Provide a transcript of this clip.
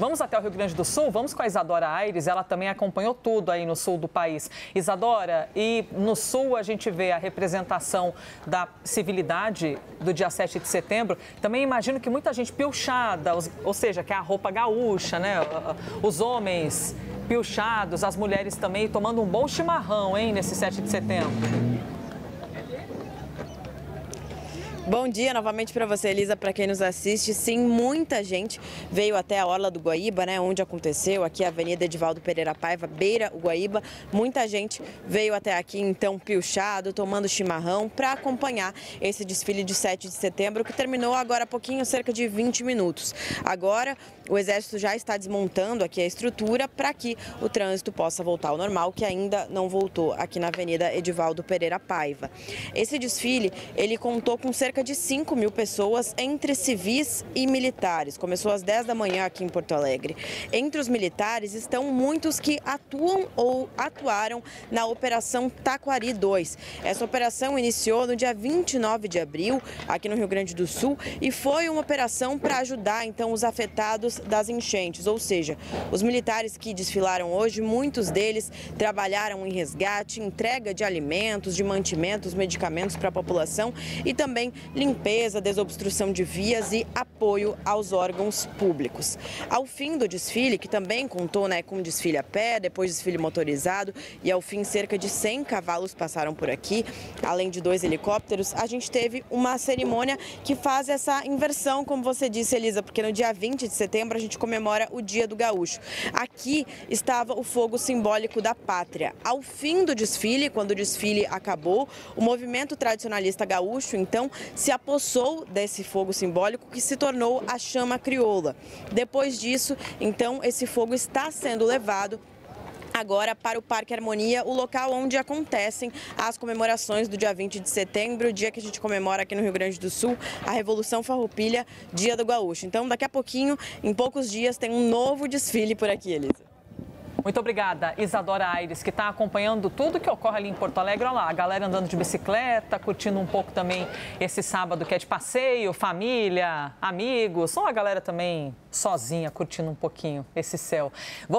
Vamos até o Rio Grande do Sul, vamos com a Isadora Aires, ela também acompanhou tudo aí no sul do país. Isadora, e no sul a gente vê a representação da civilidade do dia 7 de setembro. Também imagino que muita gente piochada, ou seja, que é a roupa gaúcha, né? Os homens piochados, as mulheres também tomando um bom chimarrão, hein, nesse 7 de setembro. Bom dia novamente para você, Elisa, para quem nos assiste. Sim, muita gente veio até a Orla do Guaíba, né, onde aconteceu, aqui a Avenida Edivaldo Pereira Paiva, beira o Guaíba. Muita gente veio até aqui, então, piochado, tomando chimarrão, para acompanhar esse desfile de 7 de setembro, que terminou agora há pouquinho, cerca de 20 minutos. Agora, o Exército já está desmontando aqui a estrutura para que o trânsito possa voltar ao normal, que ainda não voltou aqui na Avenida Edivaldo Pereira Paiva. Esse desfile, ele contou com cerca cerca de 5 mil pessoas entre civis e militares. Começou às 10 da manhã aqui em Porto Alegre. Entre os militares estão muitos que atuam ou atuaram na Operação Taquari 2. Essa operação iniciou no dia 29 de abril, aqui no Rio Grande do Sul, e foi uma operação para ajudar então os afetados das enchentes, ou seja, os militares que desfilaram hoje, muitos deles trabalharam em resgate, entrega de alimentos, de mantimentos, medicamentos para a população e também limpeza, desobstrução de vias e apoio aos órgãos públicos. Ao fim do desfile, que também contou né, com desfile a pé, depois desfile motorizado e ao fim cerca de 100 cavalos passaram por aqui, além de dois helicópteros, a gente teve uma cerimônia que faz essa inversão, como você disse, Elisa, porque no dia 20 de setembro a gente comemora o Dia do Gaúcho. Aqui estava o fogo simbólico da pátria. Ao fim do desfile, quando o desfile acabou, o movimento tradicionalista gaúcho, então, se apossou desse fogo simbólico que se tornou a chama crioula. Depois disso, então, esse fogo está sendo levado agora para o Parque Harmonia, o local onde acontecem as comemorações do dia 20 de setembro, o dia que a gente comemora aqui no Rio Grande do Sul, a Revolução Farroupilha, Dia do Gaúcho. Então, daqui a pouquinho, em poucos dias, tem um novo desfile por aqui, Elisa. Muito obrigada, Isadora Aires, que está acompanhando tudo que ocorre ali em Porto Alegre. Olha lá, a galera andando de bicicleta, curtindo um pouco também esse sábado que é de passeio, família, amigos. Só a galera também sozinha, curtindo um pouquinho esse céu. Vou